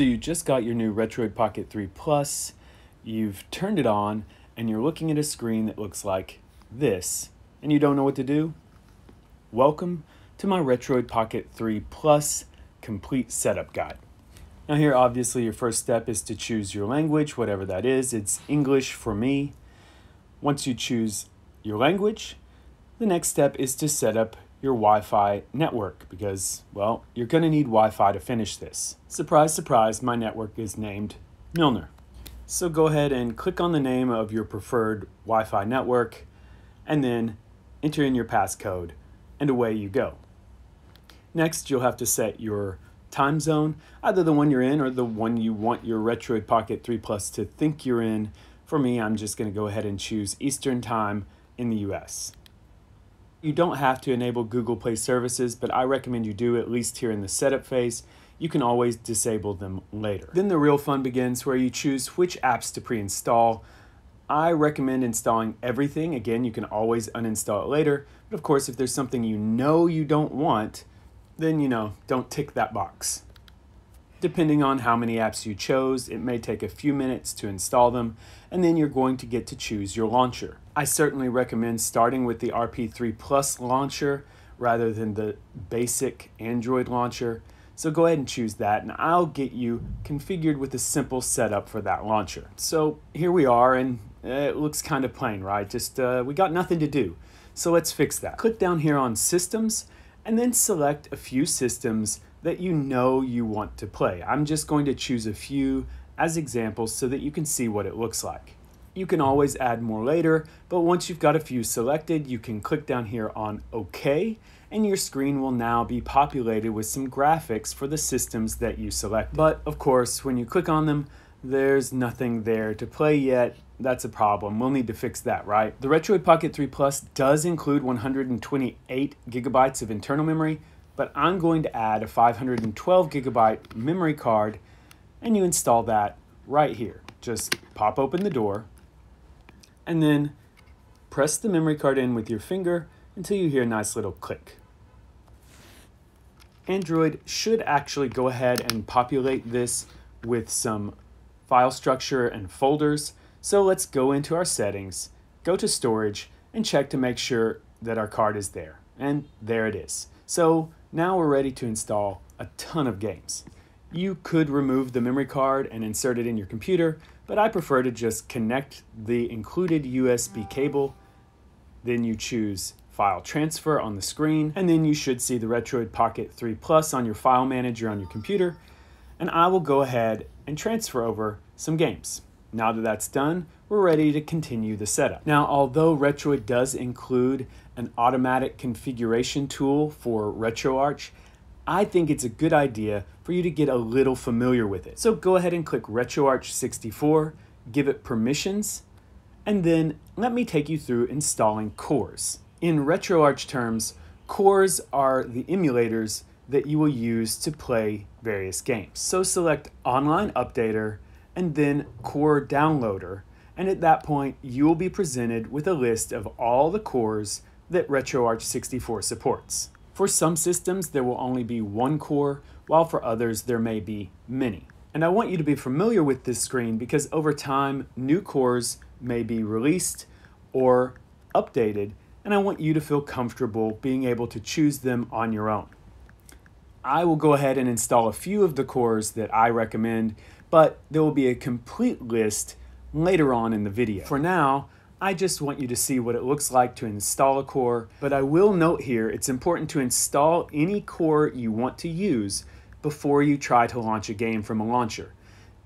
So you just got your new Retroid Pocket 3 Plus, you've turned it on, and you're looking at a screen that looks like this, and you don't know what to do? Welcome to my Retroid Pocket 3 Plus complete setup guide. Now here obviously your first step is to choose your language, whatever that is. It's English for me. Once you choose your language, the next step is to set up your Wi-Fi network because, well, you're going to need Wi-Fi to finish this. Surprise, surprise, my network is named Mjolnir. So go ahead and click on the name of your preferred Wi-Fi network and then enter in your passcode and away you go. Next, you'll have to set your time zone, either the one you're in or the one you want your Retroid Pocket 3 Plus to think you're in. For me, I'm just going to go ahead and choose Eastern Time in the US. You don't have to enable Google Play services, but I recommend you do at least here in the setup phase. You can always disable them later. Then the real fun begins where you choose which apps to pre-install. I recommend installing everything. Again, you can always uninstall it later. But of course, if there's something you know you don't want, then you know, don't tick that box. Depending on how many apps you chose, it may take a few minutes to install them, and then you're going to get to choose your launcher. I certainly recommend starting with the RP3 Plus launcher rather than the basic Android launcher. So go ahead and choose that and I'll get you configured with a simple setup for that launcher. So here we are and it looks kind of plain, right? Just uh, we got nothing to do. So let's fix that. Click down here on systems and then select a few systems that you know you want to play. I'm just going to choose a few as examples so that you can see what it looks like. You can always add more later, but once you've got a few selected, you can click down here on OK, and your screen will now be populated with some graphics for the systems that you select. But of course, when you click on them, there's nothing there to play yet. That's a problem. We'll need to fix that, right? The Retroid Pocket 3 Plus does include 128 gigabytes of internal memory, but I'm going to add a 512 gigabyte memory card, and you install that right here. Just pop open the door, and then press the memory card in with your finger until you hear a nice little click. Android should actually go ahead and populate this with some file structure and folders. So let's go into our settings, go to storage, and check to make sure that our card is there. And there it is. So now we're ready to install a ton of games. You could remove the memory card and insert it in your computer, but I prefer to just connect the included USB cable. Then you choose File Transfer on the screen, and then you should see the Retroid Pocket 3 Plus on your file manager on your computer. And I will go ahead and transfer over some games. Now that that's done, we're ready to continue the setup. Now, although Retroid does include an automatic configuration tool for RetroArch, I think it's a good idea for you to get a little familiar with it. So go ahead and click RetroArch 64, give it permissions, and then let me take you through installing cores. In RetroArch terms, cores are the emulators that you will use to play various games. So select Online Updater and then Core Downloader, and at that point you will be presented with a list of all the cores that RetroArch 64 supports. For some systems, there will only be one core, while for others, there may be many. And I want you to be familiar with this screen because over time, new cores may be released or updated, and I want you to feel comfortable being able to choose them on your own. I will go ahead and install a few of the cores that I recommend, but there will be a complete list later on in the video. For now, I just want you to see what it looks like to install a core, but I will note here it's important to install any core you want to use before you try to launch a game from a launcher.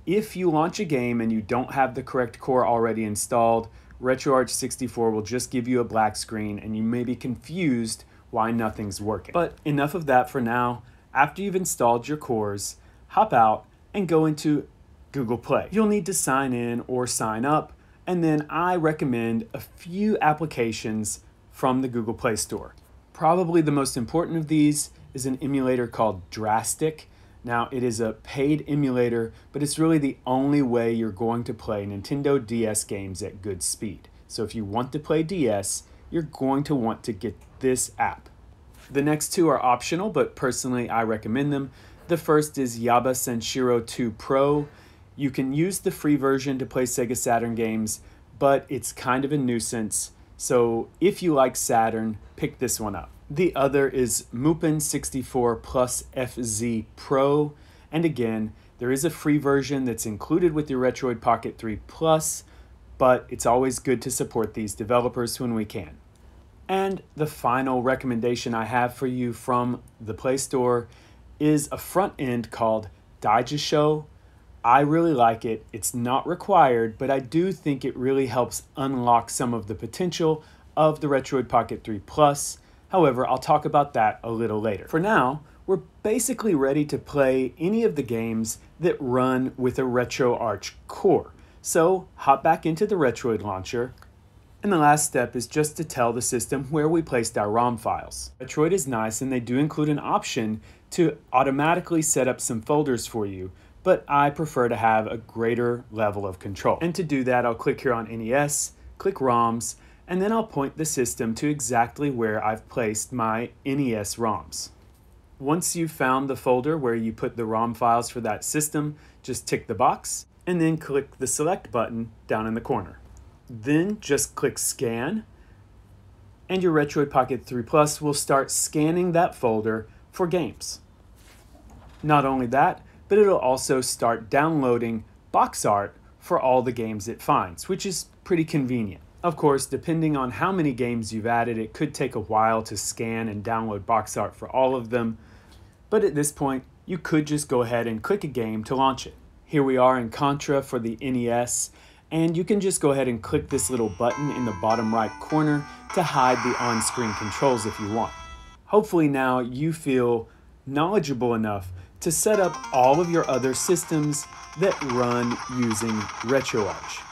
If you launch a game and you don't have the correct core already installed, RetroArch 64 will just give you a black screen and you may be confused why nothing's working. But enough of that for now. After you've installed your cores, hop out and go into Google Play. You'll need to sign in or sign up and then I recommend a few applications from the Google Play Store. Probably the most important of these is an emulator called Drastic. Now, it is a paid emulator, but it's really the only way you're going to play Nintendo DS games at good speed. So if you want to play DS, you're going to want to get this app. The next two are optional, but personally I recommend them. The first is Yaba Sanshiro 2 Pro. You can use the free version to play Sega Saturn games, but it's kind of a nuisance. So if you like Saturn, pick this one up. The other is Mupen 64 Plus FZ Pro. And again, there is a free version that's included with your Retroid Pocket 3 Plus, but it's always good to support these developers when we can. And the final recommendation I have for you from the Play Store is a front end called Daijisho. I really like it. It's not required, but I do think it really helps unlock some of the potential of the Retroid Pocket 3 Plus. However, I'll talk about that a little later. For now, we're basically ready to play any of the games that run with a RetroArch core. So hop back into the Retroid launcher, and the last step is just to tell the system where we placed our ROM files. Retroid is nice and they do include an option to automatically set up some folders for you, but I prefer to have a greater level of control. And to do that, I'll click here on NES, click ROMs, and then I'll point the system to exactly where I've placed my NES ROMs. Once you've found the folder where you put the ROM files for that system, just tick the box and then click the select button down in the corner. Then just click scan and your Retroid Pocket 3 Plus will start scanning that folder for games. Not only that, but it'll also start downloading box art for all the games it finds, which is pretty convenient. Of course, depending on how many games you've added, it could take a while to scan and download box art for all of them, but at this point, you could just go ahead and click a game to launch it. Here we are in Contra for the NES, and you can just go ahead and click this little button in the bottom right corner to hide the on-screen controls if you want. Hopefully now you feel knowledgeable enough to set up all of your other systems that run using RetroArch.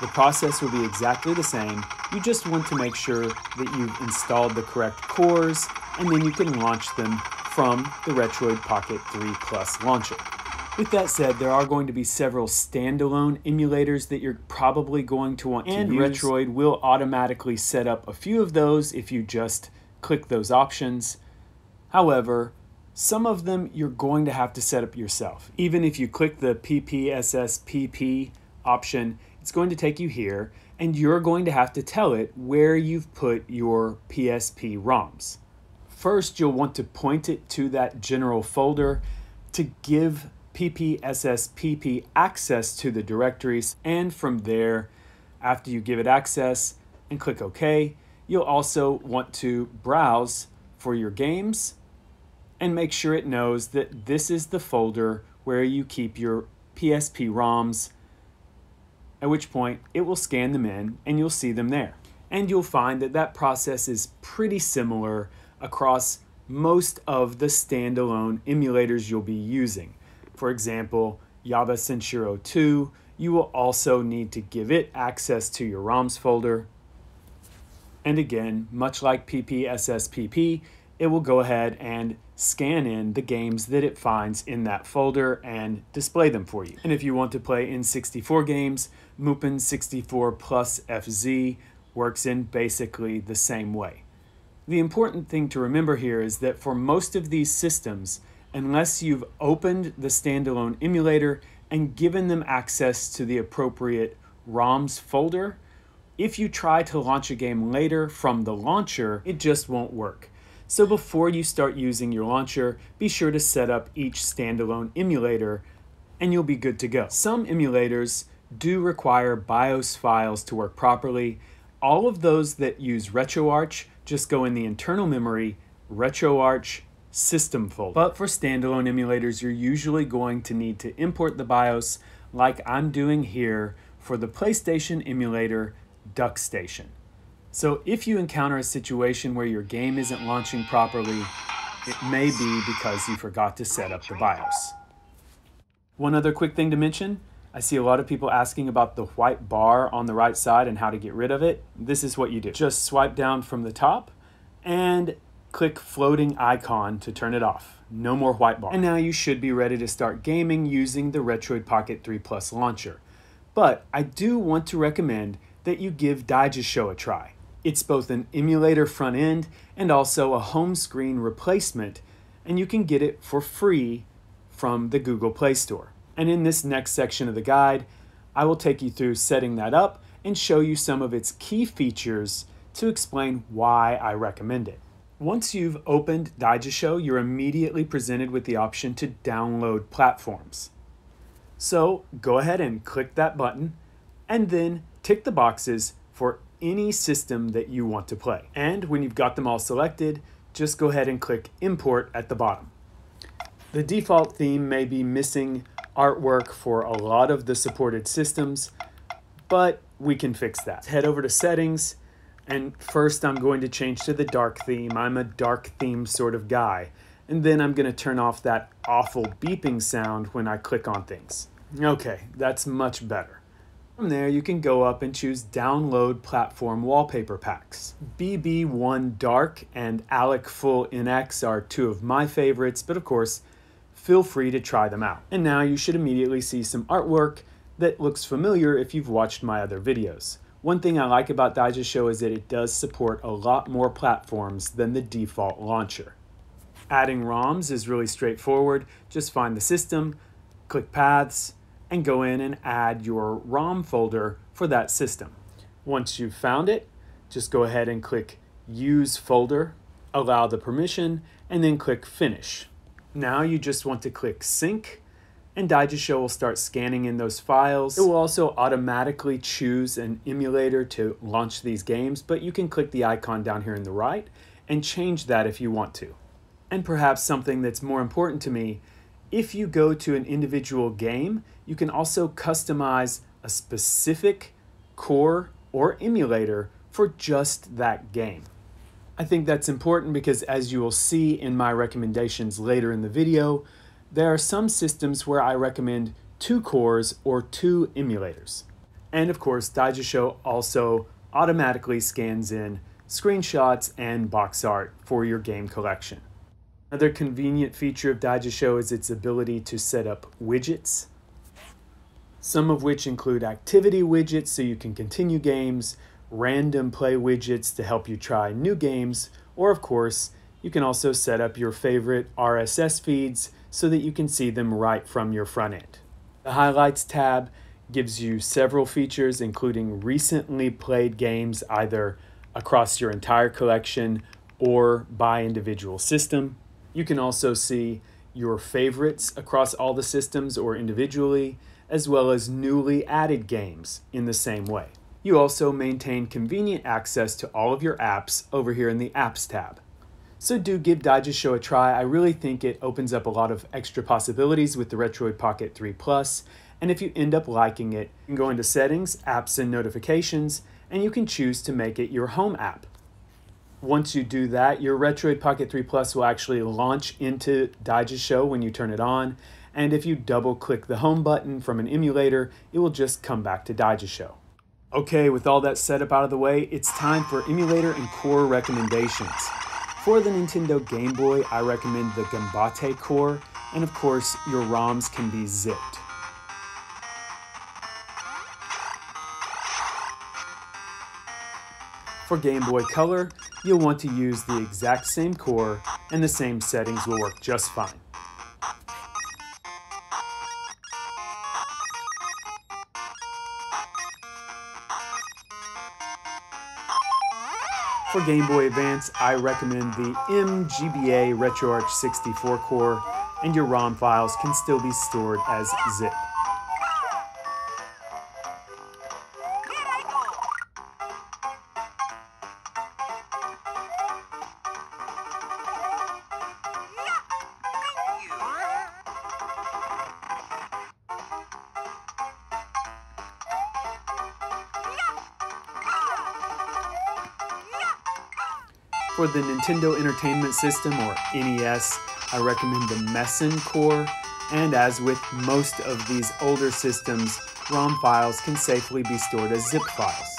The process will be exactly the same, you just want to make sure that you've installed the correct cores and then you can launch them from the Retroid Pocket 3 Plus launcher. With that said, there are going to be several standalone emulators that you're probably going to want and to use. Retroid will automatically set up a few of those if you just click those options. However, some of them you're going to have to set up yourself. Even if you click the PPSSPP option, it's going to take you here and you're going to have to tell it where you've put your PSP ROMs. First, you'll want to point it to that general folder to give PPSSPP access to the directories, and from there, after you give it access and click OK, you'll also want to browse for your games and make sure it knows that this is the folder where you keep your PSP ROMs, at which point it will scan them in and you'll see them there. And you'll find that that process is pretty similar across most of the standalone emulators you'll be using. For example, Yaba Sanshiro 2, you will also need to give it access to your ROMs folder. And again, much like PPSSPP, it will go ahead and scan in the games that it finds in that folder and display them for you. And if you want to play N64 games, Mupen 64 plus FZ works in basically the same way. The important thing to remember here is that for most of these systems, unless you've opened the standalone emulator and given them access to the appropriate ROMs folder, if you try to launch a game later from the launcher, it just won't work. So before you start using your launcher, be sure to set up each standalone emulator and you'll be good to go. Some emulators do require BIOS files to work properly. All of those that use RetroArch just go in the internal memory, RetroArch system folder. But for standalone emulators, you're usually going to need to import the BIOS like I'm doing here for the PlayStation emulator DuckStation. So if you encounter a situation where your game isn't launching properly, it may be because you forgot to set up the BIOS. One other quick thing to mention, I see a lot of people asking about the white bar on the right side and how to get rid of it. This is what you do. Just swipe down from the top and click floating icon to turn it off. No more white bar. And now you should be ready to start gaming using the Retroid Pocket 3 Plus launcher. But I do want to recommend that you give Daijisho a try. It's both an emulator front end and also a home screen replacement, and you can get it for free from the Google Play Store. And in this next section of the guide, I will take you through setting that up and show you some of its key features to explain why I recommend it. Once you've opened Daijisho, you're immediately presented with the option to download platforms. So go ahead and click that button and then tick the boxes for any system that you want to play. And when you've got them all selected, just go ahead and click import at the bottom. The default theme may be missing artwork for a lot of the supported systems, but we can fix that. Head over to settings and first I'm going to change to the dark theme. I'm a dark theme sort of guy. And then I'm going to turn off that awful beeping sound when I click on things. Okay, that's much better. From there, you can go up and choose Download Platform Wallpaper Packs. BB1 Dark and Alekfull NX are two of my favorites, but of course, feel free to try them out. And now you should immediately see some artwork that looks familiar if you've watched my other videos. One thing I like about Daijisho is that it does support a lot more platforms than the default launcher. Adding ROMs is really straightforward. Just find the system, click Paths, and go in and add your ROM folder for that system. Once you've found it, just go ahead and click Use Folder, allow the permission, and then click Finish. Now you just want to click Sync and Daijisho will start scanning in those files. It will also automatically choose an emulator to launch these games, but you can click the icon down here in the right and change that if you want to. And perhaps something that's more important to me, if you go to an individual game, you can also customize a specific core or emulator for just that game. I think that's important because as you will see in my recommendations later in the video, there are some systems where I recommend two cores or two emulators. And of course, Daijisho also automatically scans in screenshots and box art for your game collection. Another convenient feature of Daijisho is its ability to set up widgets, some of which include activity widgets so you can continue games, random play widgets to help you try new games, or of course, you can also set up your favorite RSS feeds so that you can see them right from your front end. The Highlights tab gives you several features, including recently played games either across your entire collection or by individual system. You can also see your favorites across all the systems or individually, as well as newly added games in the same way. You also maintain convenient access to all of your apps over here in the Apps tab. So do give Daijisho a try. I really think it opens up a lot of extra possibilities with the Retroid Pocket 3 Plus. And if you end up liking it, you can go into Settings, Apps and Notifications, and you can choose to make it your home app. Once you do that, your Retroid Pocket 3 Plus will actually launch into Daijisho when you turn it on. And if you double click the home button from an emulator, it will just come back to Daijisho. Okay, with all that setup out of the way, it's time for emulator and core recommendations. For the Nintendo Game Boy, I recommend the Gambatte core, and of course, your ROMs can be zipped. For Game Boy Color, you'll want to use the exact same core, and the same settings will work just fine. For Game Boy Advance, I recommend the MGBA RetroArch 64 core, and your ROM files can still be stored as zip. For the Nintendo Entertainment System, or NES, I recommend the Mesen core, and as with most of these older systems, ROM files can safely be stored as zip files.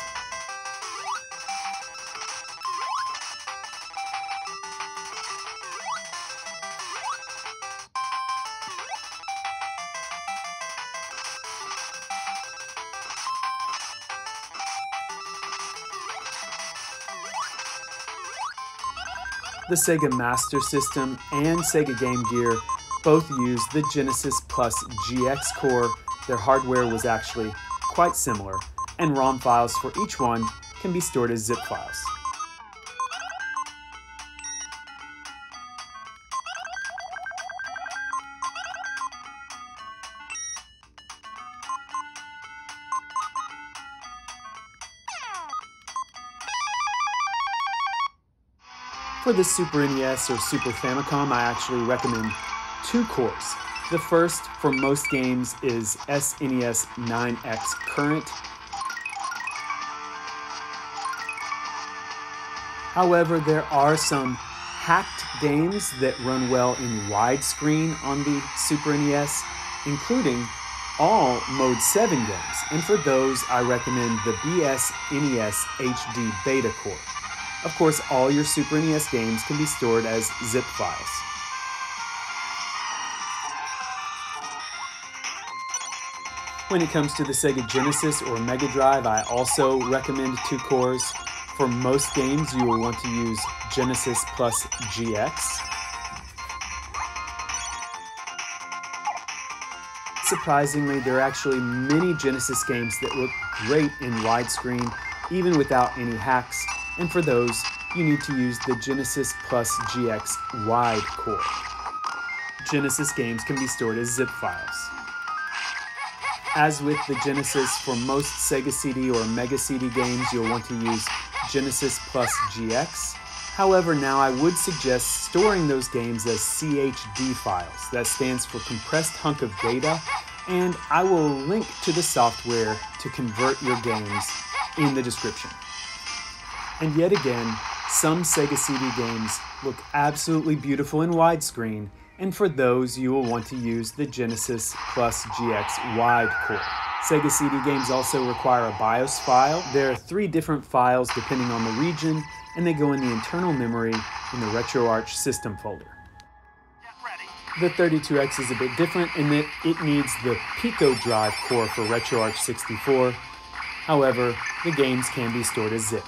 The Sega Master System and Sega Game Gear Both used the Genesis Plus GX core. Their hardware was actually quite similar, and ROM files for each one can be stored as zip files. For the Super NES or Super Famicom, I actually recommend two cores. The first for most games is SNES 9X Current. However, there are some hacked games that run well in widescreen on the Super NES, including all Mode 7 games. And for those, I recommend the BS NES HD Beta Core. Of course, all your Super NES games can be stored as zip files. When it comes to the Sega Genesis or Mega Drive, I also recommend two cores. For most games, you will want to use Genesis plus GX. Surprisingly, there are actually many Genesis games that look great in widescreen, even without any hacks and for those, you need to use the Genesis Plus GX Wide core. Genesis games can be stored as zip files. As with the Genesis, for most Sega CD or Mega CD games, you'll want to use Genesis Plus GX. However, now I would suggest storing those games as CHD files. That stands for compressed hunk of data, and I will link to the software to convert your games in the description. And yet again, some Sega CD games look absolutely beautiful in widescreen, and for those you will want to use the Genesis Plus GX Wide core. Sega CD games also require a BIOS file. There are three different files depending on the region, and they go in the internal memory in the RetroArch system folder. The 32X is a bit different in that it needs the PicoDrive core for RetroArch 64. However, the games can be stored as zip.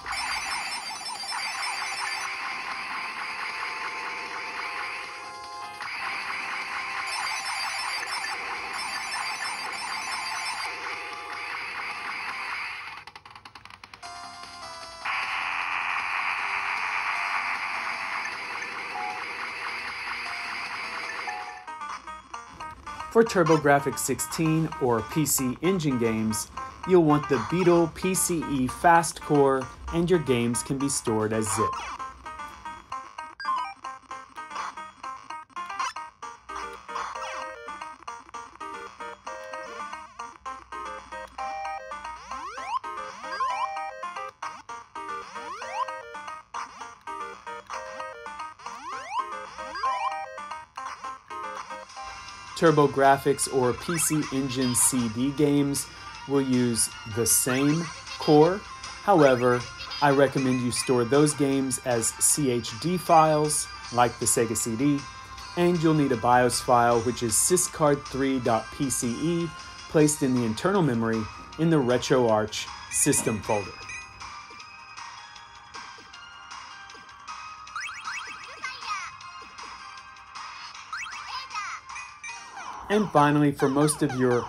For TurboGrafx 16 or PC Engine games, you'll want the Beetle PCE Fast Core and your games can be stored as zip. TurboGrafx or PC Engine CD games will use the same core. However, I recommend you store those games as CHD files, like the Sega CD, and you'll need a BIOS file, which is syscard3.pce, placed in the internal memory in the RetroArch system folder. And finally, for most of your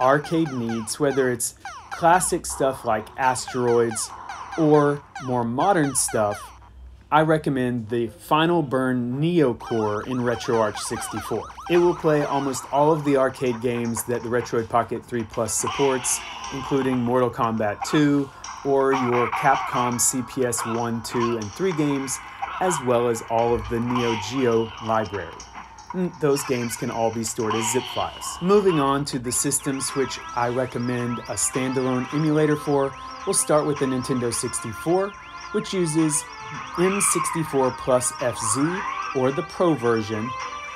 arcade needs, whether it's classic stuff like Asteroids or more modern stuff, I recommend the Final Burn Neo Core in RetroArch 64. It will play almost all of the arcade games that the Retroid Pocket 3 Plus supports, including Mortal Kombat 2 or your Capcom CPS 1, 2, and 3 games, as well as all of the Neo Geo library. Mm, those games can all be stored as zip files. Moving on to the systems which I recommend a standalone emulator for, we'll start with the Nintendo 64, which uses M64 plus FZ or the Pro version,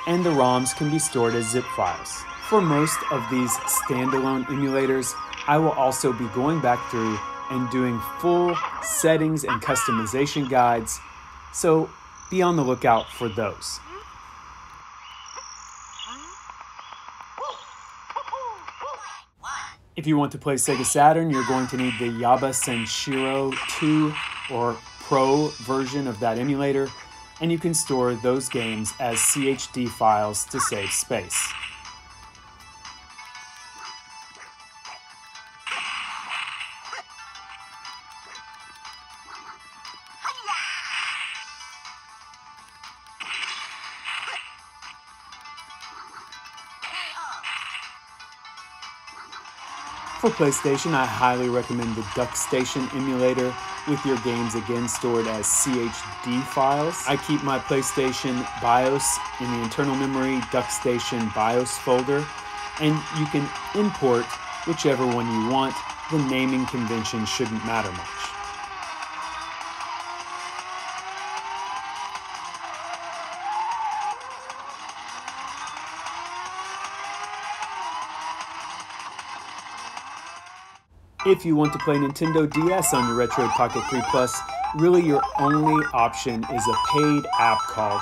and the ROMs can be stored as zip files. For most of these standalone emulators, I will also be going back through and doing full settings and customization guides, so be on the lookout for those. If you want to play Sega Saturn, you're going to need the Yaba Sanshiro 2 or Pro version of that emulator. and you can store those games as CHD files to save space. For PlayStation, I highly recommend the DuckStation emulator with your games again stored as CHD files. I keep my PlayStation BIOS in the internal memory DuckStation BIOS folder, and you can import whichever one you want. The naming convention shouldn't matter much. If you want to play Nintendo DS on your Retro Pocket 3 Plus, really your only option is a paid app called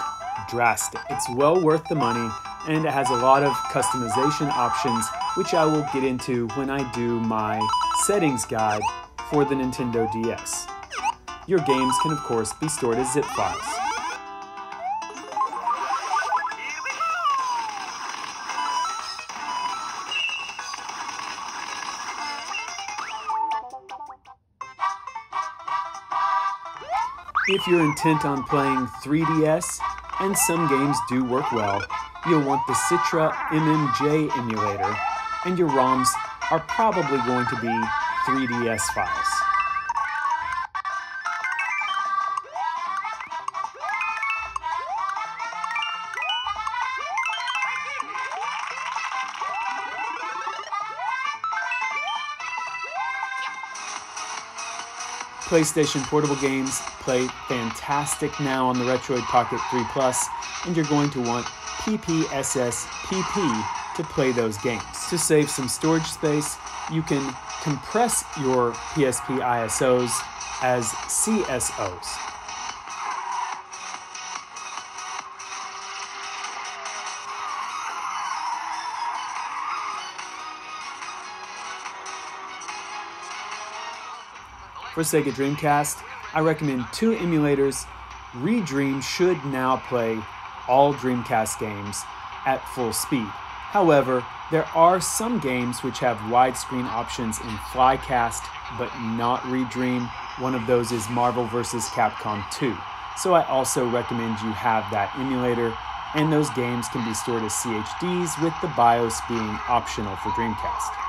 Drastic. It's well worth the money and it has a lot of customization options, which I will get into when I do my settings guide for the Nintendo DS. Your games can, of course, be stored as zip files. If you're intent on playing 3DS, and some games do work well, you'll want the Citra MMJ emulator, and your ROMs are probably going to be 3DS files. PlayStation Portable games play fantastic now on the Retroid Pocket 3 Plus, and you're going to want PPSSPP to play those games. To save some storage space, you can compress your PSP ISOs as CSOs. For Sega Dreamcast, I recommend two emulators. Redream should now play all Dreamcast games at full speed. However, there are some games which have widescreen options in Flycast, but not Redream. One of those is Marvel vs. Capcom 2. So I also recommend you have that emulator, and those games can be stored as CHDs with the BIOS being optional for Dreamcast.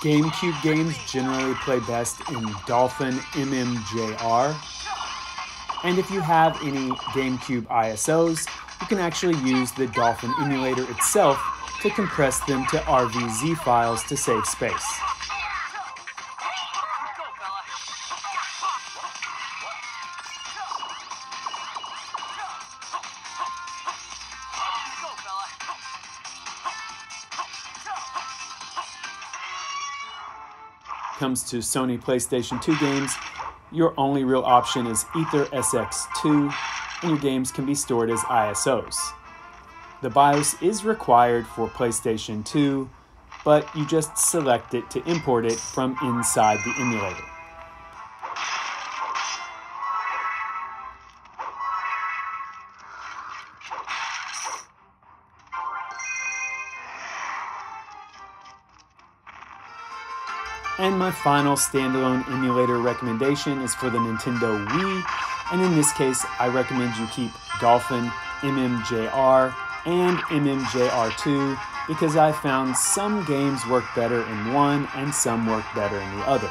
GameCube games generally play best in Dolphin MMJR. And if you have any GameCube ISOs, you can actually use the Dolphin emulator itself to compress them to RVZ files to save space. Comes to Sony PlayStation 2 games, your only real option is AetherSX2, and your games can be stored as ISOs. The BIOS is required for PlayStation 2, but you just select it to import it from inside the emulator. And my final standalone emulator recommendation is for the Nintendo Wii, and in this case, I recommend you keep Dolphin, MMJR, and MMJR2 because I found some games work better in one and some work better in the other.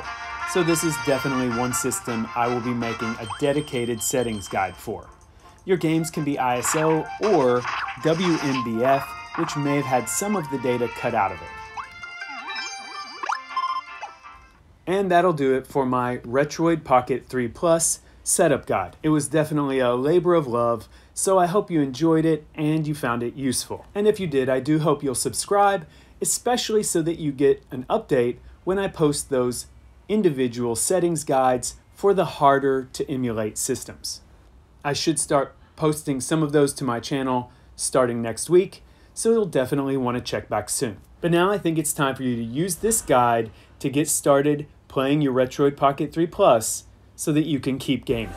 So this is definitely one system I will be making a dedicated settings guide for. Your games can be ISO or WMBF, which may have had some of the data cut out of it. And that'll do it for my Retroid Pocket 3 Plus setup guide. It was definitely a labor of love, so I hope you enjoyed it and you found it useful. And if you did, I do hope you'll subscribe, especially so that you get an update when I post those individual settings guides for the harder to emulate systems. I should start posting some of those to my channel starting next week, so you'll definitely want to check back soon. But now I think it's time for you to use this guide to get started playing your Retroid Pocket 3 Plus so that you can keep gaming.